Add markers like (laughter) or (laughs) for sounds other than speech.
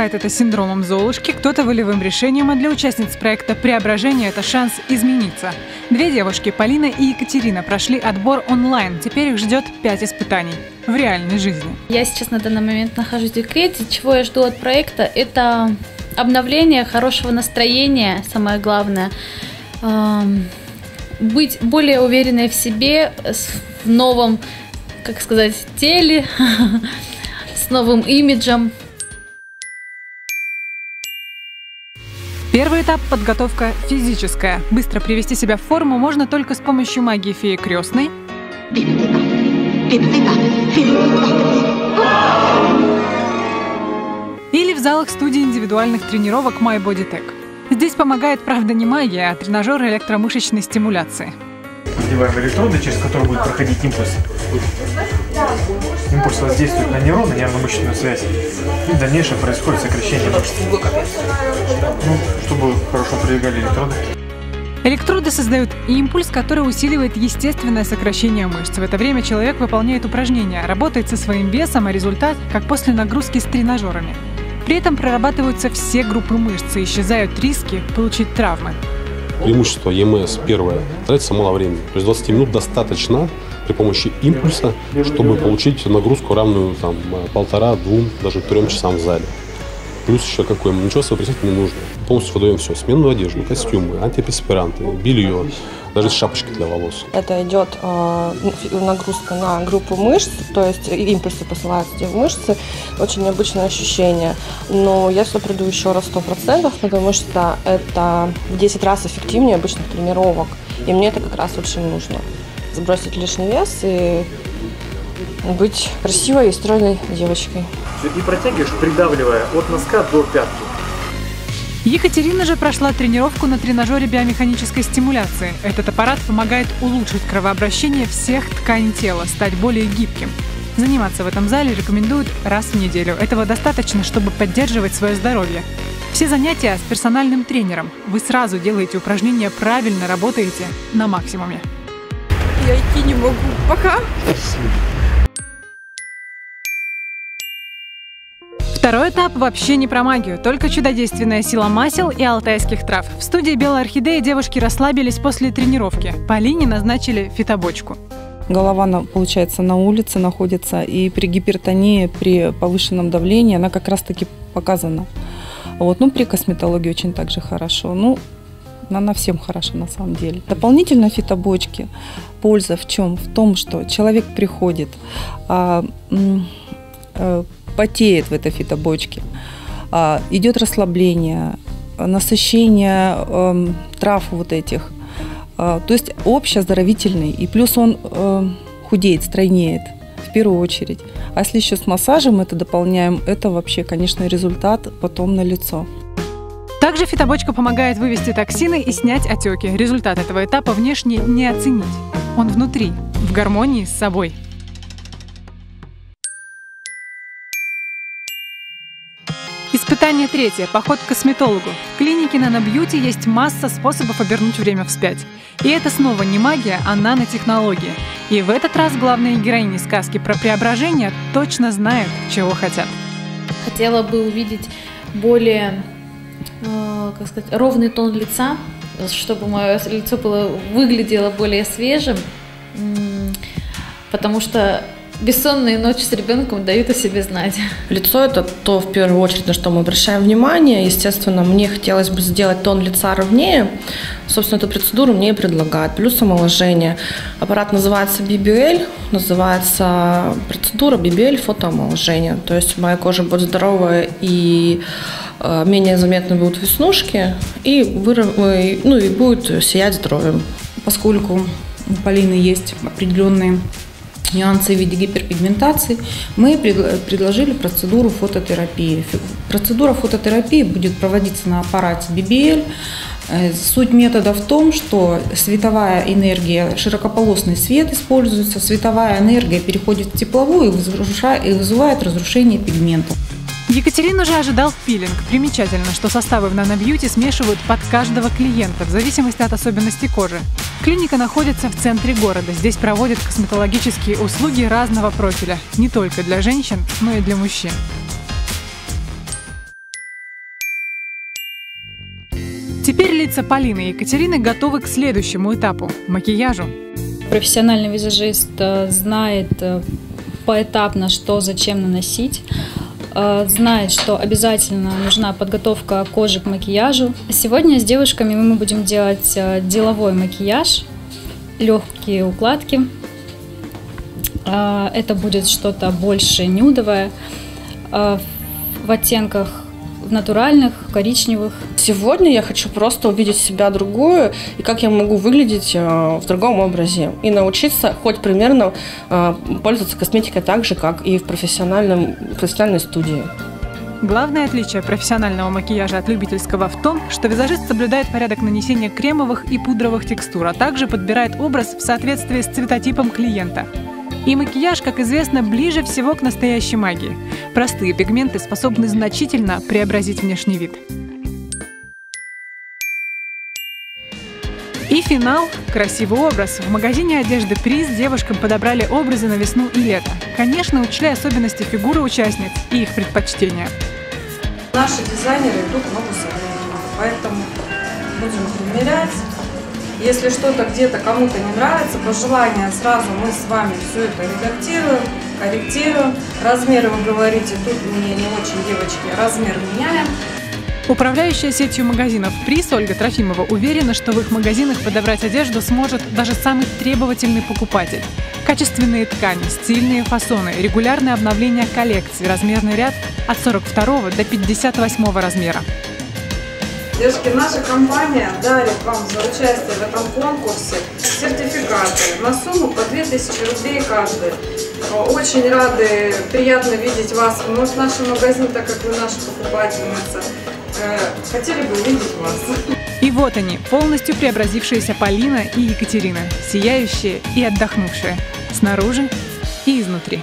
называет это синдромом Золушки, кто-то волевым решением, а для участниц проекта «Преображение» это шанс измениться. Две девушки, Полина и Екатерина, прошли отбор онлайн. Теперь их ждет пять испытаний в реальной жизни. Я сейчас на данный момент нахожусь в декрете. Чего я жду от проекта? Это обновление, хорошего настроения, самое главное. Эм, быть более уверенной в себе, в новом, как сказать, теле, (laughs) с новым имиджем. Первый этап – подготовка физическая. Быстро привести себя в форму можно только с помощью магии феи крестной. Или в залах студии индивидуальных тренировок My Body Tech. Здесь помогает, правда, не магия, а тренажер электромышечной стимуляции. Надеваем электроды, через которые будет проходить импульс. Импульс воздействует на нейроны, нервно-мышечную связь. И в дальнейшем происходит сокращение мышц. Ну, чтобы хорошо прилегали электроды. Электроды создают импульс, который усиливает естественное сокращение мышц. В это время человек выполняет упражнения, работает со своим весом, а результат как после нагрузки с тренажерами. При этом прорабатываются все группы мышц и исчезают риски получить травмы. Преимущество ЕМС первое. Тратится мало времени. То есть 20 минут достаточно при помощи импульса, чтобы получить нагрузку равную там полтора, двум, даже трем часам в зале. Плюс еще какой, ничего сообразить не нужно. Полностью выдаем все. Сменную одежду, костюмы, антиперспиранты, белье, даже шапочки для волос. Это идет э, нагрузка на группу мышц, то есть импульсы посылаются в мышцы. Очень необычное ощущение. Но я сюда приду еще раз 100%, потому что это в 10 раз эффективнее обычных тренировок. И мне это как раз очень нужно. Сбросить лишний вес и быть красивой и стройной девочкой. И протягиваешь, придавливая от носка до пятки. Екатерина же прошла тренировку на тренажере биомеханической стимуляции. Этот аппарат помогает улучшить кровообращение всех тканей тела, стать более гибким. Заниматься в этом зале рекомендуют раз в неделю. Этого достаточно, чтобы поддерживать свое здоровье. Все занятия с персональным тренером. Вы сразу делаете упражнения правильно, работаете на максимуме. Я идти не могу. Пока. Второй этап вообще не про магию, только чудодейственная сила масел и алтайских трав. В студии «Белая орхидея» девушки расслабились после тренировки. Полине назначили фитобочку. Голова, получается, на улице находится, и при гипертонии, при повышенном давлении она как раз-таки показана. Вот. Ну, при косметологии очень также хорошо. Ну, она всем хороша на самом деле. Дополнительно фитобочки. Польза в чем? В том, что человек приходит, а, а, потеет в этой фитобочке, а, идет расслабление, насыщение э, трав вот этих. А, то есть общеоздоровительный. И плюс он э, худеет, стройнеет в первую очередь. А если еще с массажем это дополняем, это вообще, конечно, результат потом на лицо. Также фитобочка помогает вывести токсины и снять отеки. Результат этого этапа внешне не оценить. Он внутри, в гармонии с собой. Испытание третье. Поход к косметологу. В клинике Нанобьюти есть масса способов обернуть время вспять. И это снова не магия, а нанотехнология. И в этот раз главные героини сказки про преображение точно знают, чего хотят. Хотела бы увидеть более, как сказать, ровный тон лица, чтобы мое лицо было, выглядело более свежим, потому что бессонные ночи с ребенком дают о себе знать. Лицо – это то, в первую очередь, на что мы обращаем внимание. Естественно, мне хотелось бы сделать тон лица ровнее. Собственно, эту процедуру мне и предлагают. Плюс омоложение. Аппарат называется BBL, называется процедура BBL фотоомоложение. То есть моя кожа будет здоровая и э, менее заметны будут веснушки, и, выров... ну, и будет сиять здоровьем. Поскольку у Полины есть определенные нюансы в виде гиперпигментации, мы предложили процедуру фототерапии. Процедура фототерапии будет проводиться на аппарате BBL. Э, суть метода в том, что световая энергия, широкополосный свет используется, световая энергия переходит в тепловую и вызывает разрушение пигментов. Екатерину же ожидал пилинг. Примечательно, что составы в нанобьюти смешивают под каждого клиента в зависимости от особенностей кожи. Клиника находится в центре города. Здесь проводят косметологические услуги разного профиля. Не только для женщин, но и для мужчин. Теперь лица Полины и Екатерины готовы к следующему этапу – макияжу. Профессиональный визажист э, знает э, поэтапно, что зачем наносить, знает, что обязательно нужна подготовка кожи к макияжу. Сегодня с девушками мы будем делать деловой макияж, легкие укладки. Это будет что-то больше нюдовое в оттенках натуральных, коричневых. Сегодня я хочу просто увидеть себя другую и как я могу выглядеть э, в другом образе. И научиться хоть примерно э, пользоваться косметикой так же, как и в профессиональном, профессиональной студии. Главное отличие профессионального макияжа от любительского в том, что визажист соблюдает порядок нанесения кремовых и пудровых текстур, а также подбирает образ в соответствии с цветотипом клиента. И макияж, как известно, ближе всего к настоящей магии. Простые пигменты способны значительно преобразить внешний вид. И финал – красивый образ. В магазине одежды «Приз» девушкам подобрали образы на весну и лето. Конечно, учли особенности фигуры участниц и их предпочтения. Наши дизайнеры идут в ногу поэтому будем примерять если что-то где-то кому-то не нравится, пожелания сразу мы с вами все это редактируем, корректируем. Размеры вы говорите, тут мне не очень, девочки, размер меняем. Управляющая сетью магазинов «Приз» Ольга Трофимова уверена, что в их магазинах подобрать одежду сможет даже самый требовательный покупатель. Качественные ткани, стильные фасоны, регулярное обновление коллекции, размерный ряд от 42 до 58 размера. Девушки, наша компания дарит вам за участие в этом конкурсе сертификаты на сумму по 2000 рублей каждый. Очень рады, приятно видеть вас вновь в нашем магазине, так как вы наша покупательница. Э, хотели бы увидеть вас. И вот они, полностью преобразившиеся Полина и Екатерина, сияющие и отдохнувшие, снаружи и изнутри.